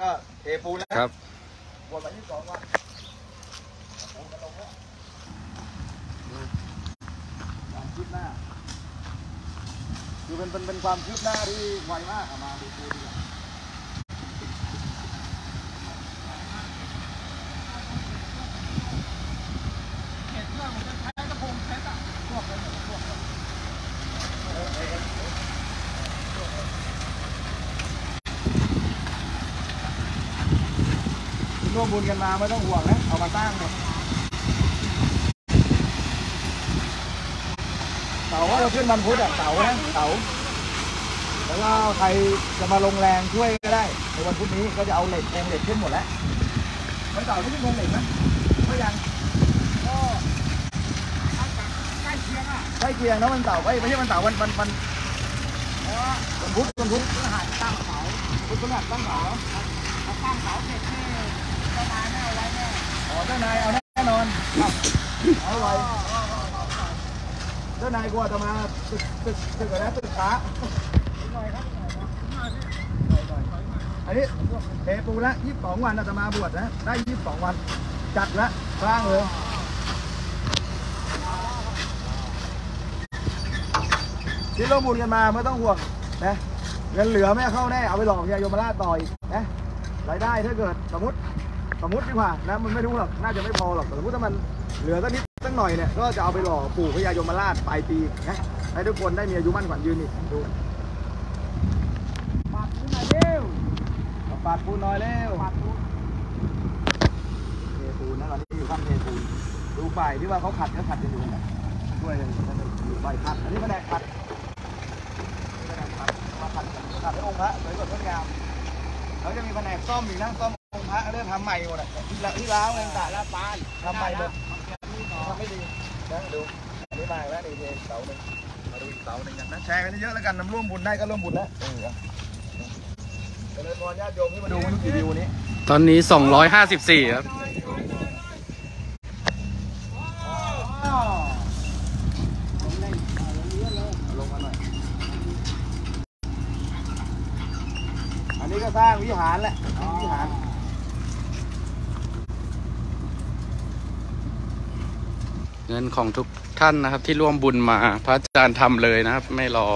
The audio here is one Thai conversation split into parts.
ก็เทปูนแล้วครับบวชวันที่สองวันปูนมาลงแล้วความคืบหน้า คือเป็นเป็นเป็นความคืบหน้าที่ไวมากมาดูปูดีกว่า วมบุญกันมาไม่ต้องห่วงนะ เอามาสร้างเนี่ยเสาก็จะขึ้นวันพุธอะเสานะเสาแล้วก็ใครจะมาลงแรงช่วยก็ได้ ในวันพุธนี้ก็จะเอาเหล็กโครงเหล็กขึ้นหมดแล้ววันเสาร์นี่ขึ้นโครงเหล็กไหมไม่ยังก็ใกล้เคียงอะใกล้เคียงนะวันเสาร์ไม่ใช่วันเสาร์วันวันวันวันพุธวันพุธพฤหัสตั้งเสาพุธพฤหัสตั้งเสาเหรอตั้งเสาเสร็จ อ๋อเจ้านายเอาแน่นอนเอาไว้เจ้านายกลัวจะมาตึกตึกตึกอะไรนะตึกช้าอันนี้เทปูละยี่สิบสองวันอาตมาบวชนะ ได้ยี่สิบสองวัน จัดละสร้างเลยที่ร่วมบุญกันมาไม่ต้องห่วงนะเงินเหลือไม่เข้าแน่ เอาไปหลอกพญายโยมราชต่อยนะรายได้ถ้าเกิดสมมติ สมมติดีกว่านะมันไม่รู้หรอกน่าจะไม่พอหรอกแต่สมมติถ้ามันเหลือสักนิดสักหน่อยเนี่ยก็จะเอาไปหล่อปู่พญายมราชปลายปีนะให้ทุกคนได้มีอายุมั่นขวัญยืนอีกดูปาดขึ้นมาเร็วเอาปาดปูนหน่อยเร็วปาดปูนเทปูนนะตอนนี้อยู่ขั้นเทปูนดูฝ่ายที่ว่าเขาขัดเขาขัดกันอยู่นะช่วยกันอยู่ฝ่ายขัดอันนี้แผนกขัดนี่แผนกขัดมาขัดกันขัดให้องค์พระสวยสดงดงามแล้วจะมีแผนกซ่อมอีกนะซ่อมองค์พ ระเรื่องทำใหม่หมดอะที่ละที่ล้าวอะไรต่างๆละปานทำใหม่หมดทำไม่ดีนะดูอันนี้มาแล้วนี่เทเสาหนึ่งมาดูอีกเสาหนึ่งกันนะแชร์กันเยอะแล้วกันน้ำร่วมบุญได้ก็ร่วมบุญนะเออเจริญพรญาติโยมที่มาดูมันกี่วิวนี้ตอนนี้ 254 ครับลงมาหน่อยอันนี้ก็สร้างวิหารแหละวิหาร เงินของทุกท่านนะครับ ที่ร่วมบุญมาพระอาจารย์ทำเลยนะครับ ไม่รอ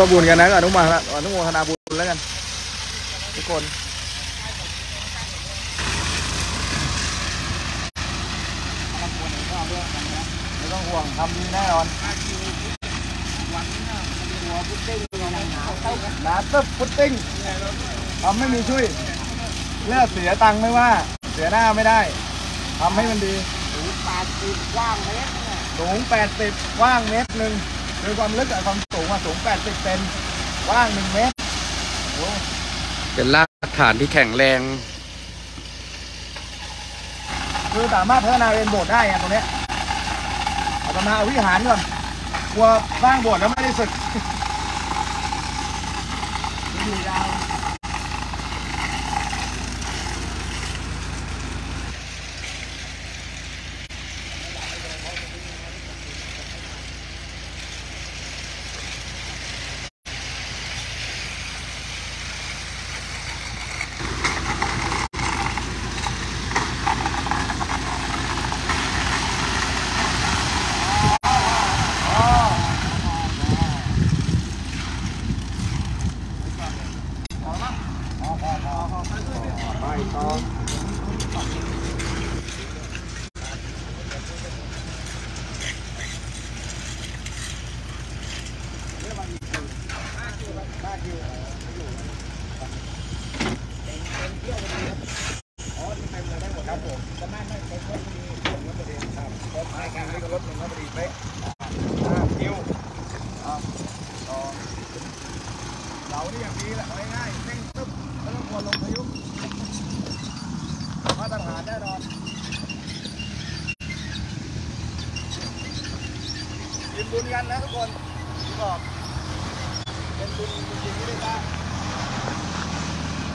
ร่วมบุญกันนะอนุโมทนาอนุโมทนาบุญแล้วกัน ทุกคนไม่ต้องห่วงทำดีแน่นอนหัวพุดดิ้งเนี่ยหนาวเต้านาตึ๊บพุตติ้งทำไม่มีช่วยเลือกเสียตังค์ไม่ว่า เสียหน้าไม่ได้ทำให้มันดีหูปาดสิบกว้างเมตรเนี่ยสูง80ว่างเมตรหนึ่ง โดยความลึกกับความสูงอะสูง80เซนว่าง1เมตรโอ้เป็นรากฐานที่แข็งแรง คือสามารถพัฒนาเป็นโบสถ์ได้ไงตรงเนี้ยอาตมาเอาวิหารก่อนกลัวสร้างโบสถ์แล้วไม่ได้ศึกมีดาว อ พอดีเป๊ะอ่าอ่าคิวอ่าต่อเรานี่อย่างนี้แหละง่ายๆเร่งตึ๊บแล้วก็กลัวลงพายุมาตรฐานแน่นอนยิน บุญกันนะทุกคนที่บอกเป็นบุญจริงๆที่ได้สร้าง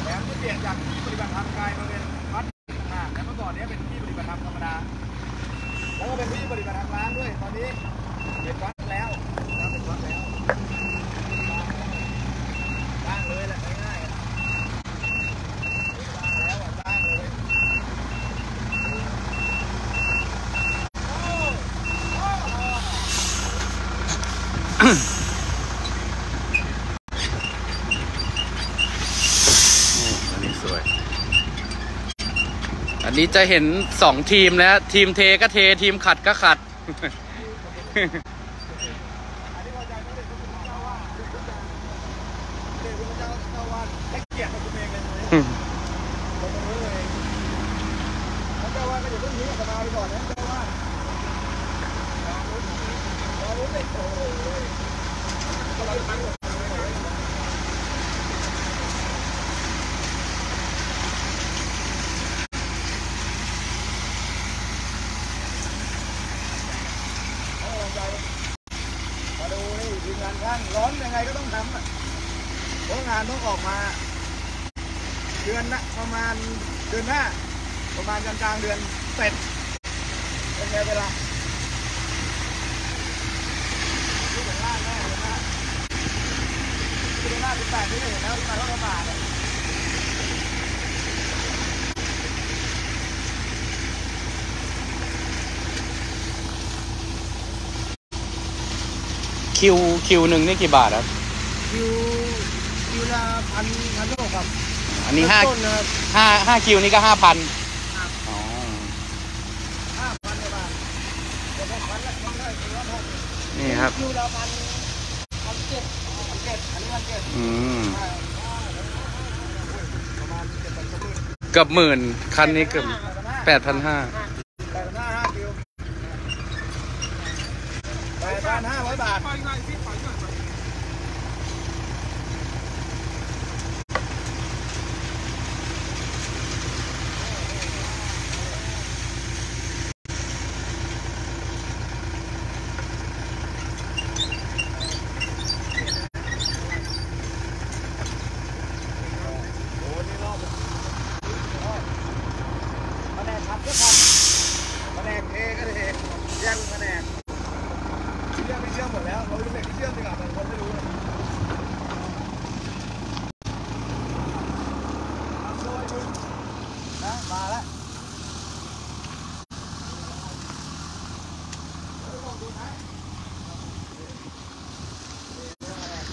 แถมที่เปลี่ยนจากที่ปฏิบัติธรรมกลายมาเป็นวัดต่างแต่เมื่อก่อนเนี้เป็นที่ปฏิบัติธรรมธรรมดา แล้วก็เป็นที่ปฏิบัติธรรมร้านด้วย ตอนนี้เป็นวัดแล้วนะเป็นวัดแล้วสร้างเลยแหละง่ายๆอะสร้างแล้วอะสร้างเลยโอ้โอ้โอ้ อันนี้ สวย อันนี้จะเห็นสองทีมแล้ว ทีมเทก็เททีมขัดก็ขัด อันนี้พอใจไหมเด็กคุณเจ้าว่าเด็กคุณเจ้าเจ้าว่าให้เกียรติกับคุณเองเลยไหม ลงมาเลยเลยท่านเจ้าว่าก็อยู่ตรงนี้สบายไปก่อนนะเจ้าว่าลองรู้ลองรู้เลยโอ้โหก็เราตั้งหมดเลยเอาลองใจมาดูนี่ทีมงานช่างร้อนยังไง ก็ต้องทำอะเพราะงานต้องออกมาเดือนนะประมาณเดือนหน้า ประมาณกลางกลางเดือนเสร็จเป็นไงเวลาที่ถึงล่างแน่เลยนะที่ถึงล่างสิบแปดที่เห็นแล้วที่มาแล้วก็มาเคิวคิวหนึ่งนี่กี่บาทครับ คิวคิวละพันพันโลครับอันนี้ห้าต้นนะครับห้าห้าคิวนี่ก็ห้าพันครับอ๋อห้าพันกว่าบาทแต่พอพันละพันได้คิวละพันนี่ครับคิวละพันพันเจ็ดพันเจ็ดอันนี้พันเจ็ดอืมประมาณเจ็ดพันกว่าบาทเกือบหมื่นคันนี้เกือบแปดพันห้า แปดพันห้าห้าคิวแปดพันห้าร้อยบาทโอ้นี่รอบแผนกขับก็ขับแผนกเทก็เทแยกเป็นแผนกเชื่อมไม่เชื่อมหมดแล้วเราดูเหล็กที่เชื่อมดีกว่าบางคนไม่รู้เลยทำโดยมึงนะมาแล้ว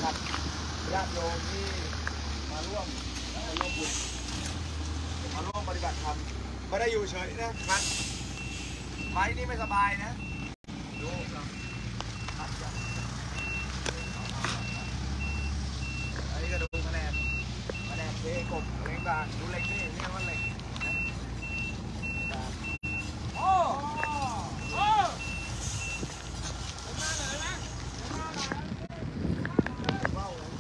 ครับญาติโยมที่มาร่วมมาร่วมบุญมาร่วมปฏิบัติธรรม ไม่ได้อยู่เฉยนะครับไม้นี่ไม่สบายนะดูครับขัดกันอันนี้ก็ดูคะแนนคะแนนเทกบเล็กต่างดูเหล็กนี่นี่ว่าเหล็กนะโอ้โอ้ว้าวเลย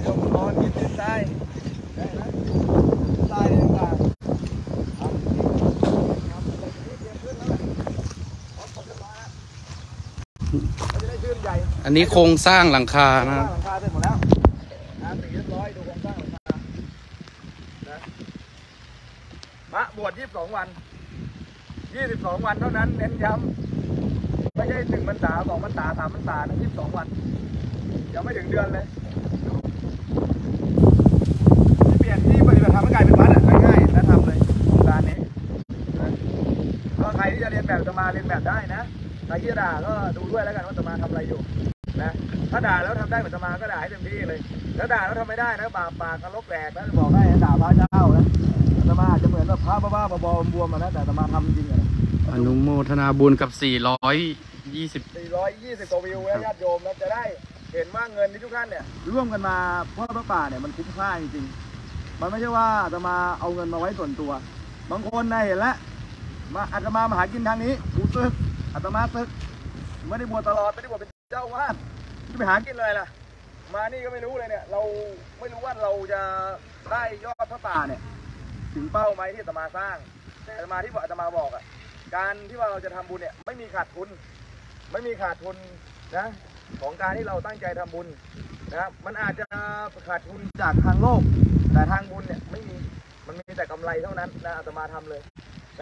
เดี๋ยวนอนกินดินทรายได้ไหมทรายต่างๆครับครับเด็กนี่เตรียมขึ้นแล้วแหละรถผมจะมาแล้วเราจะได้ขึ้นใหญ่ อันนี้โครงสร้างหลังคานะร้าครับงหลังคาเสร็จหมดแล้วนะสีเรียบร้อยดูโครงสร้างหลังคานะพระบวช22วัน22วันเท่านั้นเน้นย้ำไม่ใช่หนึ่งพรรษาสองพรรษาสามพรรษานะ22วันยังไม่ถึงเดือนเลยเปลี่ยนที่ปฏิบัติธรรมให้กลายเป็นวัดอะง่ายๆและทำเลยโครงการนี้ก็ใครที่จะเรียนแบบจะมาเรียนแบบได้นะใครที่ด่าก็ดูด้วยแล้วกันว่าจะมาทำอะไรอยู่ นะถ้าด่าแล้วทำได้เหมือนจะมาก็ด่าให้เต็มที่เลย แล้วด่าแล้วทำไม่ได้นะบาปปากกันลกแหลกนะบอกให้ด่าพระเจ้านะจะมาอาจจะเหมือนแบบพระบ้าๆบอๆบวมๆมานะแต่จะมาทำจริงๆอะอนุโมทนาบุญกับสี่ร้อยยี่สิบ420กว่าวิวแล้วญาติโยมนะจะได้เห็นว่าเงินที่ทุกท่านเนี่ยร่วมกันมาเพื่อพระป่าเนี่ยมันคุ้มค่าจริงๆมันไม่ใช่ว่าอาตมาเอาเงินมาไว้ส่วนตัว บางคนนะเห็นแล้วมาอาตมามาหากินทางนี้กูซึกอาตมาซึกไม่ได้บวชตลอดไม่ได้บวชเป็น เจ้าวาดจะไปหากินเลยล่ะ มานี่ก็ไม่รู้เลยเนี่ย เราไม่รู้ว่าเราจะได้ยอดพระป่าเนี่ย ถึงเป้าไหมที่อาตมาสร้างแต่อาตมาที่อาตมาบอกอะ การที่ว่าเราจะทำบุญเนี่ย ไม่มีขาดทุน ไม่มีขาดทุนนะ ของการที่เราตั้งใจทำบุญนะมันอาจจะขาดทุนจากทางโลก แต่ทางบุญเนี่ยไม่มีมันมีแต่กำไรเท่านั้นนะอาตมาทำเลย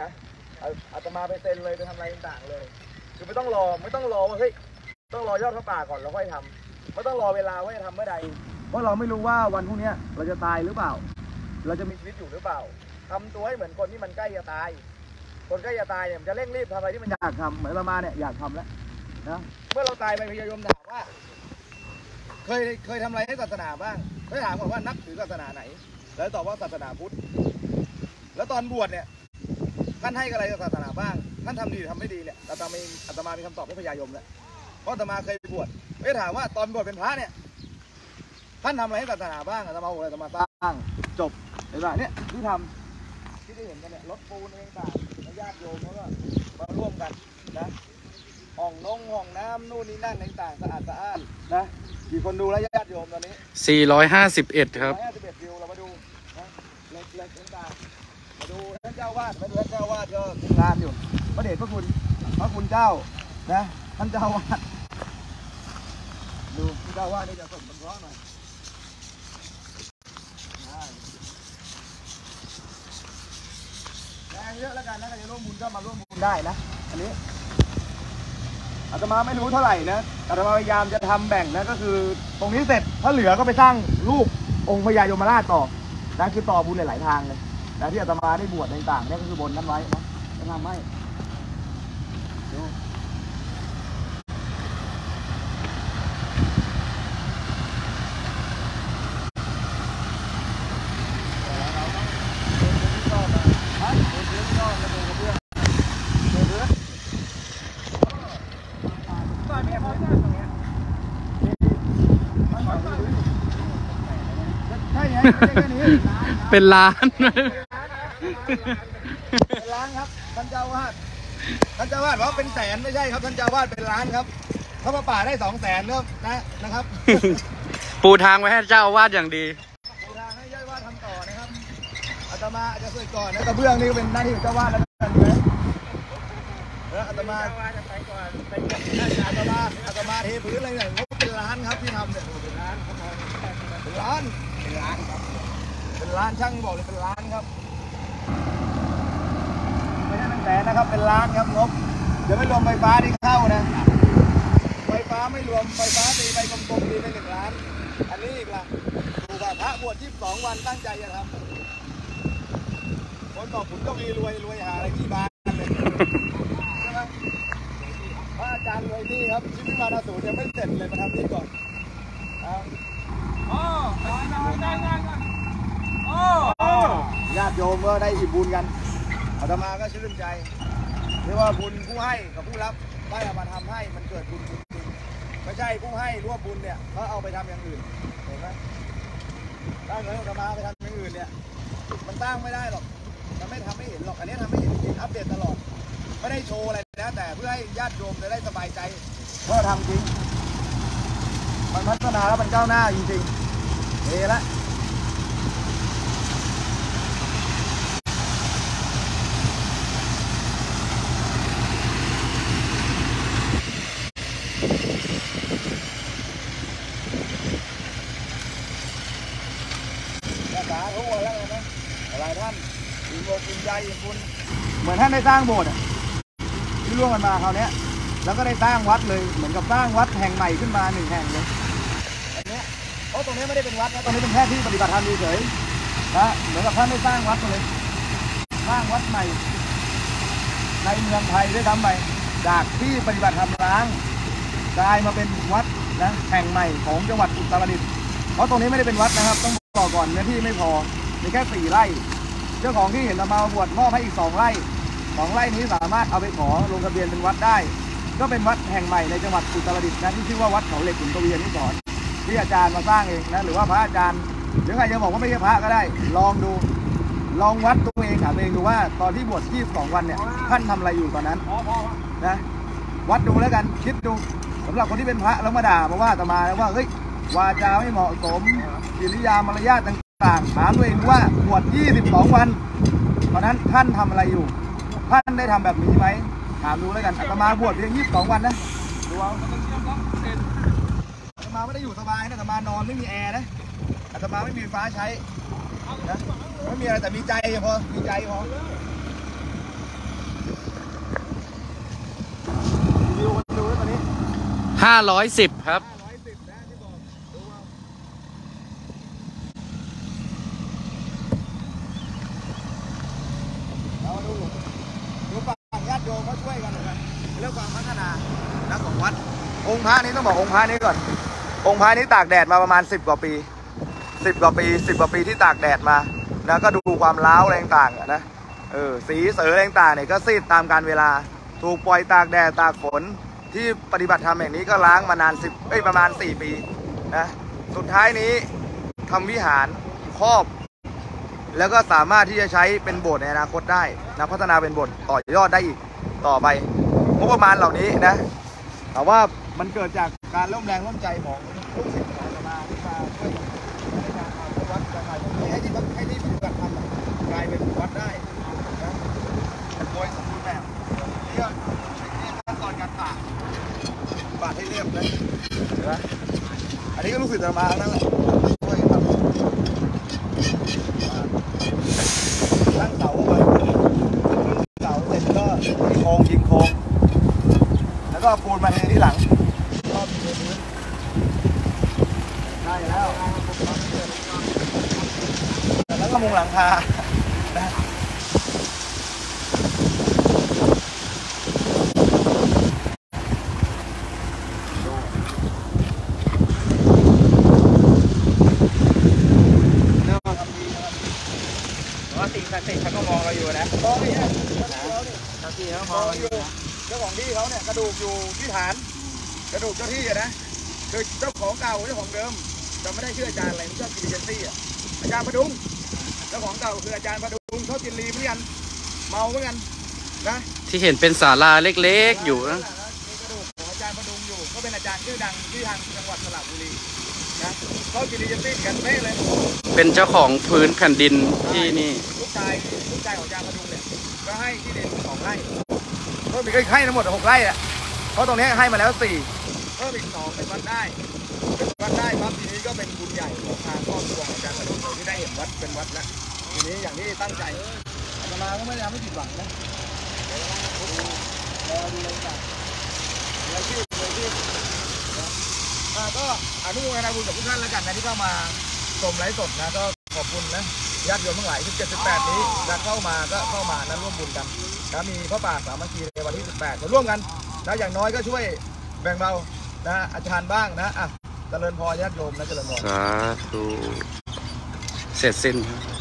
นะอาอาตมาไปเซ็นเลยไปทำอะไรต่างๆเลย คือไม่ต้องรอไม่ต้องรอว่าเฮ้ย ต้องรอยอดพระป่าก่อนแล้วค่อยทำไม่ต้องรอเวลาว่าจะทำเมื่อใด เพราะเราไม่รู้ว่าวันพรุ่งเนี้ยเราจะตายหรือเปล่า เราจะมีชีวิตอยู่หรือเปล่าทำตัวให้เหมือนคนที่มันใกล้จะตาย คนใกล้จะตายเนี่ยมันจะเร่งรีบทำอะไรที่มันอยากทำเหมือนอาตมาเนี่ยอยากทำแล้วนะเมื่อเราตายไปพยายมถามว่า เคยเคยทำอะไรให้ศาสนาบ้างเคยถามก่อนว่านับถือศาสนาไหน แล้วตอบว่าศาสนาพุทธ แล้วตอนบวชเนี่ยท่านให้อะไรกับศาสนาบ้างท่านทำดีหรือทำไม่ดีเนี่ยอาตมามีอาตมามีคำตอบให้พญายมแล้ว เพราะอาตมาเคยบวชไม่ถามว่าตอนบวชเป็นพระเนี่ยท่านทำอะไรให้ศาสนาบ้างอาตมาบอกเลยอาตมาสร้างจบเห็นป่ะเนี่ยที่ทำที่ได้เห็นกันเนี่ยรถปูนเองต่างๆแล้วญาติโยมเขาก็มาร่วมกันนะห้องนงห้องน้ำนู่นนี่นั่นต่างๆสะอาดสะอ้านนะกี่คนดูแล้วญาติโยมตอนนี้451 ครับร้อยห้าสิบเอ็ดวิวเรามาดูนะเล็กเล็กต่างๆมาดูท่านเจ้าวาดมาดูท่านเจ้าวาดก็ทำงานอยู่พระเดชพระคุณพระคุณเจ้านะท่านเจ้าวาดดูท่าน เจ้าวานี่จะสมเป็นเพราะหน่อยแรงเยอะแล้วกันนะใครจะร่วมบุญก็มาร่วมบุญได้นะ อันนี้อาตมาไม่รู้เท่าไหร่นะอาตมาพยายามจะทำแบ่งนะก็คือ ตรงนี้เสร็จถ้าเหลือก็ไปสร้างรูปองค์พญายมราชต่อนะคือต่อบุญหลายๆทางเลยนะที่อาตมาได้บวชต่างๆนี่ก็คือบนนั้นไว้นะจะทำให้ดูใช่ไงไม่ใช่แค่นี้ เป็นล้าน เป็นล้านครับท่านเจ้าวาดท่านเจ้าวาดว่าเป็นแสนไม่ใช่ครับท่านเจ้าวาดเป็นล้านครับถ้าพระป่าได้สองแสนเริ่มนะนะครับ ปูทางไว้ให้เจ้าอาวาดอย่างดีดูทางให้ย่อยวาดทำต่อนะครับอาตมาอาจจะช่วยก่อนนะกระเบื้องนี่ก็เป็นหน้าที่ของเจ้าวาดแล้วกันนะเอออาตมาจะไปก่อนไปอาตมาอาตมาเทพื้นอะไรเนี่ยงบเป็นล้านครับที่ทำเนี่ยเป็นล้านเป็นล้านเป็น ล้านครับ เป็นล้านช่างบอกเลยเป็นล้านครับ ไม่ใช่เป็นแสนนะครับ เป็นล้านครับงบเดี๋ยวไม่รวมไฟฟ้าที่เข้านะ ไฟฟ้าไม่รวมไฟฟ้าตีไปกลมๆตีไปหนึ่งล้าน อันนี้อีกละดูว่าพระบวช22วันตั้งใจจะทำคนบอกผมต้องมีรวยรวยหาอะไรที่บ้านเลยใช่ไหมพระอาจารย์รวยนี่ครับชีวิมานาสูตรยังไม่เสร็จเลยมาทำนี่ก่อนเอา ญาติโยมก็ได้อิ่มบุญกันอาตมาก็ชื่นใจเรียกว่าบุญผู้ให้กับผู้รับได้เอามาทำให้มันเกิดบุญจริงๆไม่ใช่ผู้ให้ร่วมบุญเนี่ยเขาเอาไปทำอย่างอื่นเห็นไหมถ้าเงินอาตมาไปทำอย่างอื่นเนี่ยมันตั้งไม่ได้หรอกมันไม่ทำให้เห็นหรอกอันนี้ทำให้เห็นจริงอัปเดตตลอดไม่ได้โชว์อะไรนะแต่เพื่อให้ญาติโยมจะได้สบายใจว่าทำจริง มันพัฒนาแล้วมันก้าวหน้าจริงๆเฮละรักษาทุกวันแล้วกันนะหลายท่านอิ่มอกอิ่มใจอิ่มบุญเหมือนท่านได้สร้างโบสถ์อะที่ร่วมกันมาคราวเนี้ยแล้วก็ได้สร้างวัดเลยเหมือนกับสร้างวัดแห่งใหม่ขึ้นมาหนึ่งแห่งเลยอันเนี้ยเพ ราะตรงนี้ไม่ได้เป็นวัดนะตรงนี้เป็นแค่ที่ปฏิบัติธรรมเฉยนะเหมือนกับท่านได้สร้างวัดมาเลยสร้างวัดใหม่ ในเมืองไทยด้วยซ้ำไปจากที่ปฏิบัติธรรมร้างกลายมาเป็นวัดนะแห่งใหม่ของจังหวัดอุตรดิตถ์เพราะตรงนี้ไม่ได้เป็นวัดนะครับ ต้องบอกก่อนเนื้อที่ไม่พอมีแค่สี่ไร่ เจ้าของที่เห็นเรามาบวชมอบให้อีกสองไร่สองไร่นี้สามารถเอาไปขอลงทะเบียนเป็นวัดได้ ก็เป็นวัดแห่งใหม่ในจังหวัดอุตรดิตถ์นะที่ชื่อว่าวัดเขาเหล็กขุนกวีอนุสรณ์ ที่อาจารย์มาสร้างเองนะหรือว่าพระอาจารย์หรือใครจะบอกว่าไม่ใช่พระก็ได้ ลองดู ลองวัดตัวเองถามตัวเองดูว่าตอนที่บวช22วันเนี่ยท่านทำอะไรอยู่ตอนนั้นนะวัดดูแล้วกันคิดดูสำหรับคนที่เป็นพระแล้วมาด่ามาว่าอาตมาว่าเฮ้ยวาจาไม่เหมาะสมกิริยามารยาทต่างๆถามตัวเองว่าบวช22 วันตอนนั้นท่านทำอะไรอยู่ ท่านได้ทำแบบนี้ไหมถามดูแล้วกันอาตมาบวชเพียง22 วันนะดูเอา มาไม่ได้อยู่สบายนะอาตมานอนไม่มีแอร์นะอาตมาไม่มีไฟฟ้าใช้นะไม่มีอะไรแต่มีใจพอมีใจพอดูดูแล้วตอนนี้ห้าร้อยสิบครับ510นะที่บอกดูเอาเอาดูดูฝั่งญาติโยมเขาช่วยกันนะเรื่องความพัฒนานะของวัดองค์พระนี้ต้องบอกองค์พระนี้ก่อน องค์พระนี้ตากแดดมาประมาณ 10 กว่าปี 10 กว่าปี 10 กว่าปีที่ตากแดดมานะก็ดูความร้าวอะไรต่างๆนะเออสีเสืออะไรต่างๆเนี่ยก็ซีดตามการเวลา ถูกปล่อยตากแดดตากฝนที่ปฏิบัติธรรมแห่งนี้ก็ล้างมานาน10เอ้ยประมาณ 4 ปีนะสุดท้ายนี้ทำวิหารครอบ แล้วก็สามารถที่จะใช้เป็นโบสถ์ในอนาคตได้นะพัฒนาเป็นโบสถ์ต่อยอดได้อีกต่อไปงบประมาณเหล่านี้นะแต่ว่ามันเกิดจากการร่วมแรงร่วมใจของ ลูกศิษย์ของอาตมาที่มาช่วยในการทำวัดกลายเป็นให้ที่ให้ที่ปฏิบัติธรรมกลายเป็นวัดได้นะโดยสมบูรณ์แบบนี่ก็นี่ขั้นตอนการปาดปาดให้เรียบเลยเห็นไหมอันนี้ก็ลูกศิษย์อาตมาทั้งนั้นแหละช่วยทำตั้งเสาไว้เสาเสร็จก็ยิงโครงยิงโครงแล้วก็ปูนมาเทที่หลังก็มีเทพื้น ได้แล้วแล้วก็มุงหลังคานะเริ่มดีเพราะสิ่งศักดิ์สิทธิ์เขาก็มองเราอยู่นะมองนี่ฮะเดี๋ยวเขามองอยู่เจ้าของที่เขาเนี่ยกระดูกอยู่ที่ฐาน กระดูกเจ้าที่อะนะคือเจ้าของเก่าเจ้าของเดิม จะไม่ได้ชื่ออาจารย์อะไรมันชอบกินเอเจนซี่อะอาจารย์พดุงเจ้าของเก่าคืออาจารย์พดุงชอบกินลีเหมือนกันเมาเหมือนกันนะที่เห็นเป็นศาลาเล็กๆอยู่นะมีกระดูกของอาจารย์พดุงอยู่ ก็เป็นอาจารย์ชื่อดังที่ทางจังหวัดสระบุรีนะชอบกินเอเจนซี่กันเป๊ะเลยเป็นเจ้าของพื้นแผ่นดินที่นี่ลูกชายลูกชายของอาจารย์พดุงเนี่ยก็ให้ที่ดินสองไร่เพิ่มอีกก็ให้ทั้งหมดหกไร่อะเพราะตรงนี้ให้มาแล้วสี่เพิ่มอีกสองเป็นวัดได้เป็น วัดได้ปั๊บทีนี้ก็เป็นบุญใหญ่ของทางครอบครัวองอาจารย์พดุงเลยที่ได้เห็นวัดเป็นวัดแล้วทีนี้อย่างที่ตั้งใจอาตมาก็ไม่ได้ทำให้ผิดหวังนะรอดูเลยจ้ะเลยชื่อเลยชื่อนะก็อนุโมทนาบุญกับทุกท่านแล้วกันนะที่เข้ามาชมไลฟ์สดนะก็ขอบคุณนะญาติโยมทั้งหลาย17 18นี้จะเข้ามาก็เข้ามานะร่วมบุญกันนะมีพระป่าสามัคคีในวันที่ 18มาร่วมกันนะอย่างน้อยก็ช่วยแบ่งเบานะอาจารย์บ้างนะอะ เจริญพรญาติโยมนะเจริญพรสาธุเสร็จสิ้นครับ